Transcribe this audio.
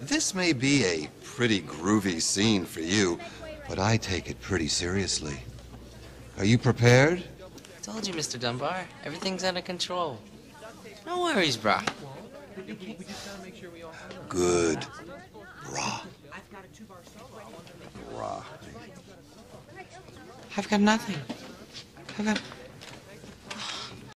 This may be a pretty groovy scene for you, but I take it pretty seriously. Are you prepared? I Told you, Mr. Dunbar. Everything's under control. No worries, brah. Good. Brah. I've got nothing. I've got